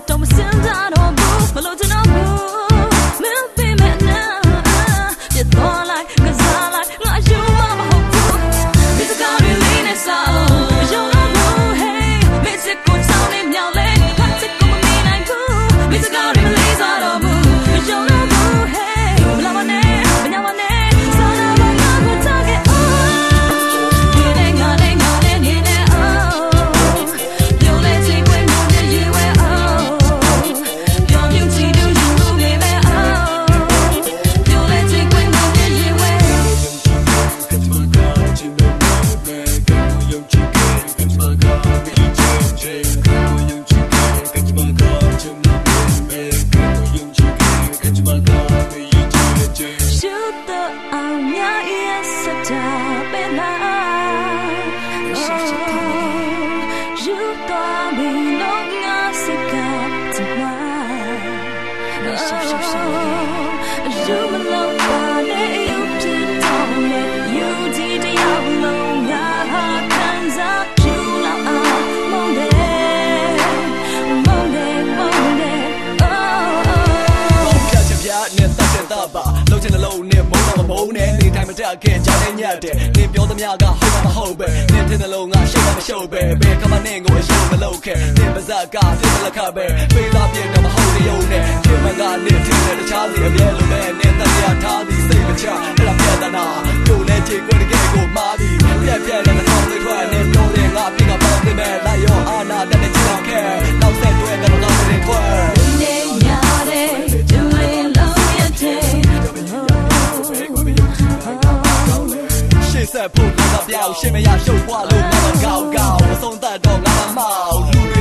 tomo sentado. ပါလုံးချင်တဲ့လုံးနဲ့မုန်းတော့မမုန်းနဲ့နေတိုင်းမတက်ခင်ကြားနေညက်တယ်နေပြောသမျှကဟုတ်တာမဟုတ်ပဲနေထင်တဲ့လုံးကရှုပ်တာမရှုပ်ပဲဘယ်ကမှနဲ့ကိုအရှုပ်မလုပ်ခဲ့နေပါဇက်ကပြစ်လက်ခပဲပေးသားပြတော့မဟုတ်ရုံနဲ့ဒီမှာကနေထင်တဲ့တခြားစီအမြဲလိုပဲနေတတ်ရထားသည် ဆက်ဖို့ကပြောက်ရှင်းမရရှုပ်ပွားလို့ငါမကောက်ကောက်အဆုံးသတ်တော့ငါမမောက်လူတွေ